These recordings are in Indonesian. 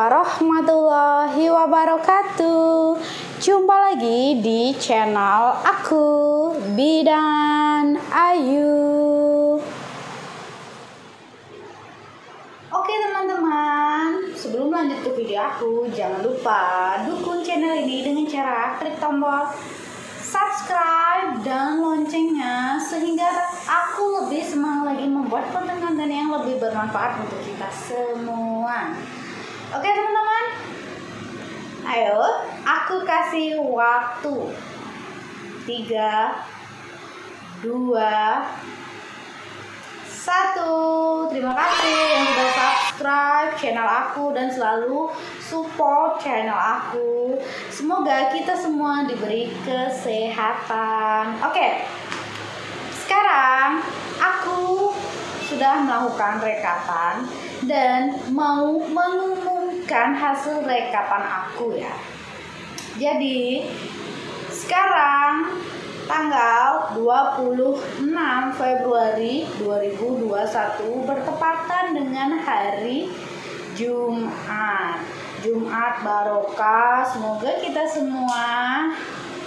Warahmatullahi wabarakatuh. Jumpa lagi di channel aku Bidan Ayu. Oke teman-teman, sebelum lanjut ke video aku, jangan lupa dukung channel ini dengan cara klik tombol subscribe dan loncengnya sehingga aku lebih semangat lagi membuat konten-konten yang lebih bermanfaat untuk kita semua. Oke teman-teman, ayo aku kasih waktu tiga, dua, satu. Terima kasih yang sudah subscribe channel aku dan selalu support channel aku. Semoga kita semua diberi kesehatan. Oke. Sekarang aku sudah melakukan rekapan dan mau mengumumkan hasil rekapan aku ya. Jadi sekarang tanggal 26 Februari 2021 bertepatan dengan hari Jumat. Jumat barokah. Semoga kita semua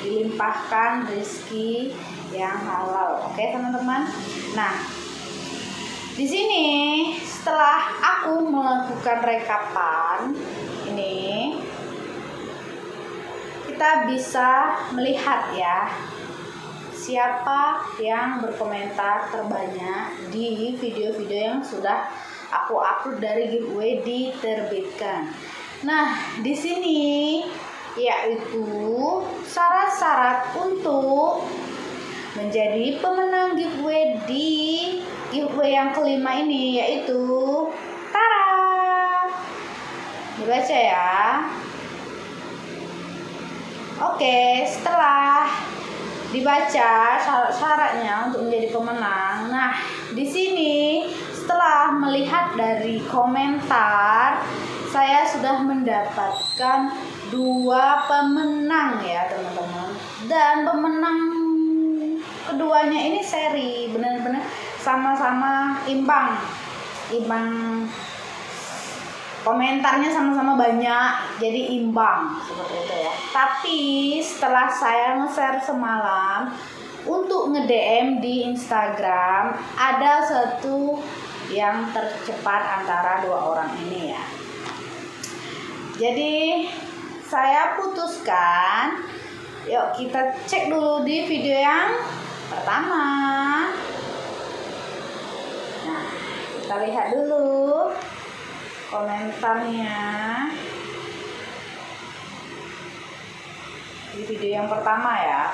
dilimpahkan rezeki yang halal. Oke, teman-teman. Nah, di sini setelah aku melakukan rekapan ini kita bisa melihat ya siapa yang berkomentar terbanyak di video-video yang sudah aku upload dari giveaway diterbitkan. Nah, di sini yaitu syarat-syarat untuk menjadi pemenang giveaway di giveaway yang kelima ini yaitu. Dibaca ya. Oke, setelah dibaca syarat-syaratnya untuk menjadi pemenang. Nah, di sini setelah melihat dari komentar, saya sudah mendapatkan dua pemenang ya, teman-teman. Dan pemenang keduanya ini seri, benar-benar sama-sama imbang. Imbang komentarnya sama-sama banyak jadi imbang seperti itu ya. Tapi setelah saya nge-share semalam untuk nge-DM di Instagram ada satu yang tercepat antara dua orang ini ya. Jadi saya putuskan yuk kita cek dulu di video yang pertama. Nah kita lihat dulu komentarnya. Di video yang pertama ya.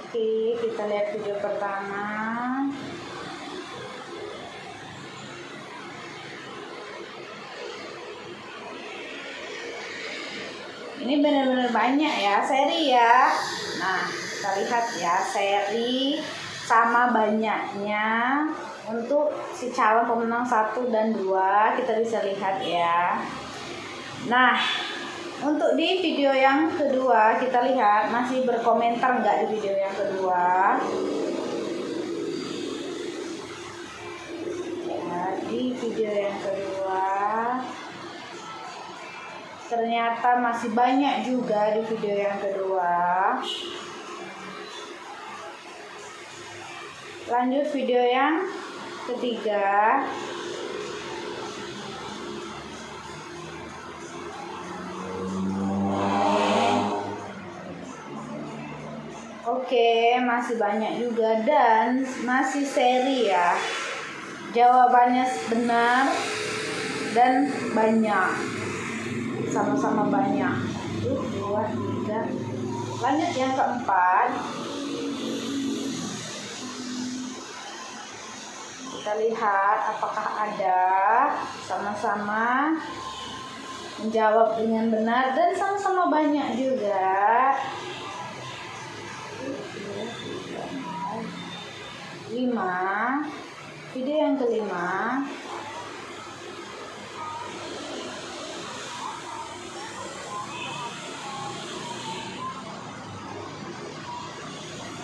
Oke. Kita lihat video pertama ini benar-benar banyak ya seri ya. Nah kita lihat ya seri sama banyaknya untuk si calon pemenang satu dan dua. Kita bisa lihat ya. Nah untuk di video yang kedua kita lihat masih berkomentar nggak di video yang kedua? Ya di video yang kedua ternyata masih banyak juga di video yang kedua. Lanjut video yang ketiga. Oke, masih banyak juga dan masih seri ya. Jawabannya benar dan banyak sama-sama banyak. Satu dua tiga lanjut yang keempat. Kita lihat apakah ada sama-sama menjawab dengan benar dan sama-sama banyak juga. Lima. Video yang kelima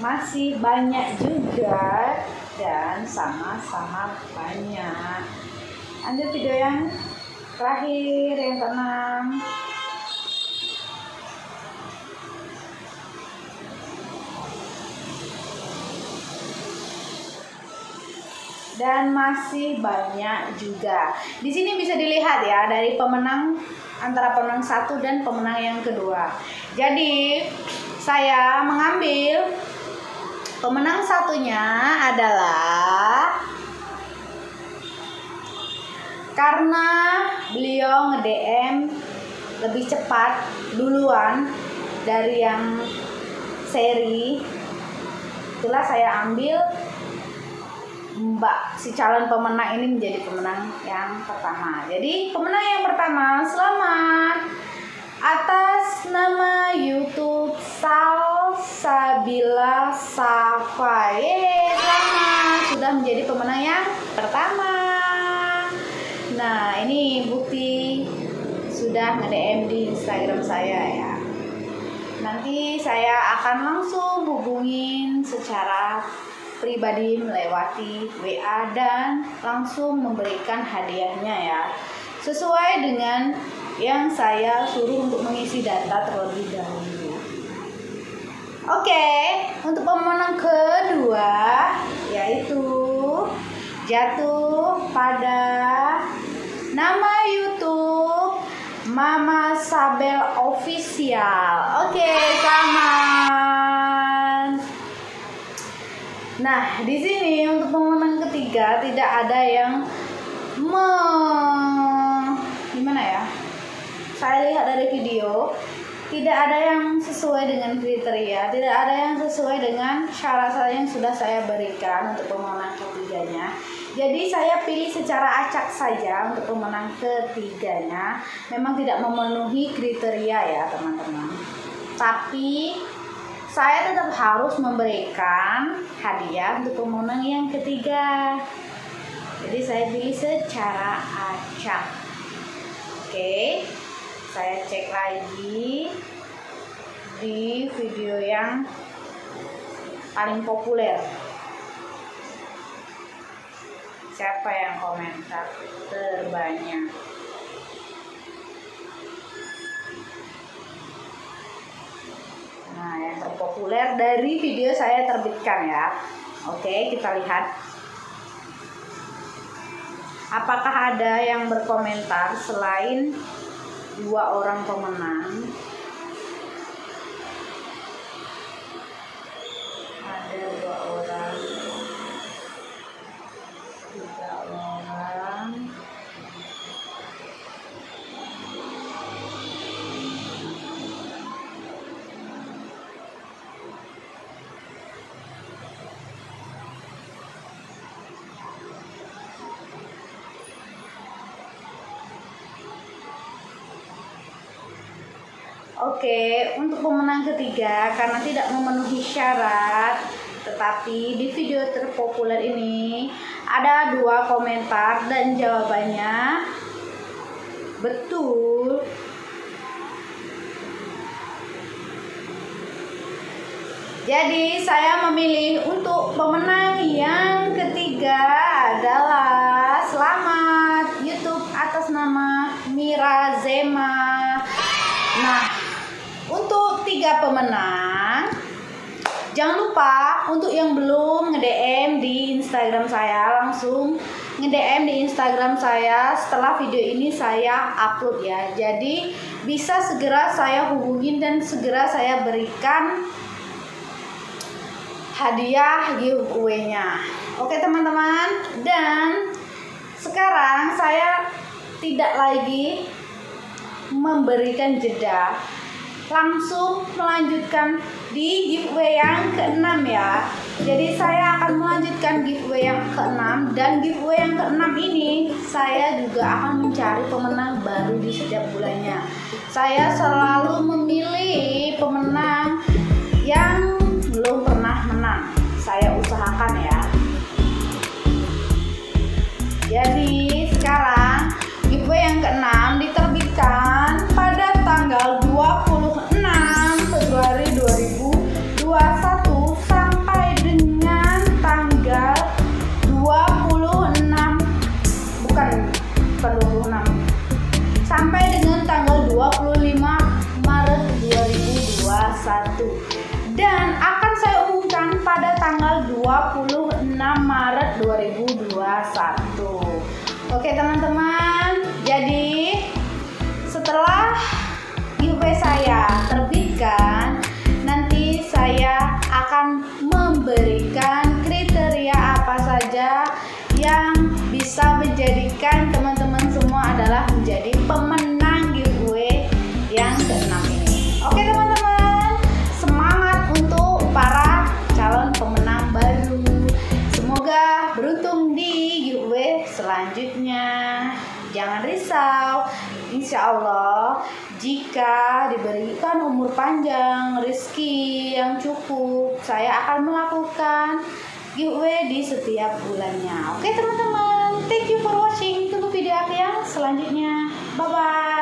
masih banyak juga dan sama-sama banyak lanjut video yang terakhir yang keenam dan masih banyak juga. Di sini bisa dilihat ya dari pemenang antara pemenang satu dan pemenang yang kedua. Jadi saya mengambil pemenang satunya adalah karena beliau nge-DM lebih cepat duluan dari yang seri itulah saya ambil Mbak si calon pemenang ini menjadi pemenang yang pertama. Jadi pemenang yang pertama selamat atas nama YouTube Salsabila Safa. Selamat sudah menjadi pemenang yang pertama. Nah ini bukti sudah nge-DM di Instagram saya ya. Nanti saya akan langsung hubungin secara pribadi melewati WA dan langsung memberikan hadiahnya ya sesuai dengan yang saya suruh untuk mengisi data terlebih dahulu. Oke, untuk pemenang kedua yaitu jatuh pada nama YouTube Mama Sabel Official. Oke, selamat. Nah, di sini untuk pemenang ketiga tidak ada yang me gimana ya? Saya lihat dari video tidak ada yang sesuai dengan kriteria, tidak ada yang sesuai dengan syarat-syarat yang sudah saya berikan untuk pemenang ketiganya. Jadi saya pilih secara acak saja untuk pemenang ketiganya. Memang tidak memenuhi kriteria ya teman-teman. Tapi saya tetap harus memberikan hadiah untuk pemenang yang ketiga. Jadi saya pilih secara acak. Oke, saya cek lagi di video yang paling populer. Siapa yang komentar terbanyak? Nah, yang terpopuler dari video saya terbitkan ya. Oke, kita lihat. Apakah ada yang berkomentar selain dua orang pemenang? Ada dua orang, Oke, untuk pemenang ketiga karena tidak memenuhi syarat, tetapi di video terpopuler ini ada dua komentar dan jawabannya betul. Jadi saya memilih untuk pemenang yang ketiga adalah selamat YouTube atas nama Mira Zema. Nah, tiga pemenang. Jangan lupa untuk yang belum nge-DM di Instagram saya langsung nge-DM di Instagram saya setelah video ini saya upload ya. Jadi bisa segera saya hubungin dan segera saya berikan hadiah giveaway-nya. Oke teman-teman. Dan sekarang saya tidak lagi memberikan jeda langsung melanjutkan di giveaway yang keenam ya. Jadi saya akan melanjutkan giveaway yang keenam dan giveaway yang keenam ini saya juga akan mencari pemenang baru di setiap bulannya. Saya selalu memilih pemenang yang belum pernah menang. Saya usahakan ya Allah, jika diberikan umur panjang, rezeki yang cukup, saya akan melakukan giveaway di setiap bulannya. Oke teman-teman, thank you for watching. Tunggu video aku yang selanjutnya. Bye-bye.